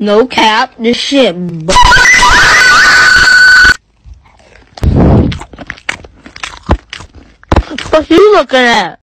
No cap, this shit. What you looking at?